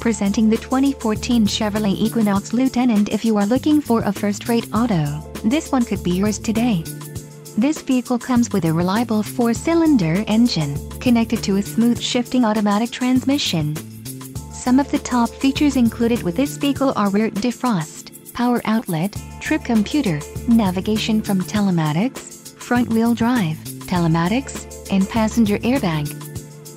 Presenting the 2014 Chevrolet Equinox Lieutenant if you are looking for a first-rate auto, this one could be yours today. This vehicle comes with a reliable four-cylinder engine, connected to a smooth shifting automatic transmission. Some of the top features included with this vehicle are rear defrost, power outlet, trip computer, navigation from telematics, front-wheel drive, telematics, and passenger airbag.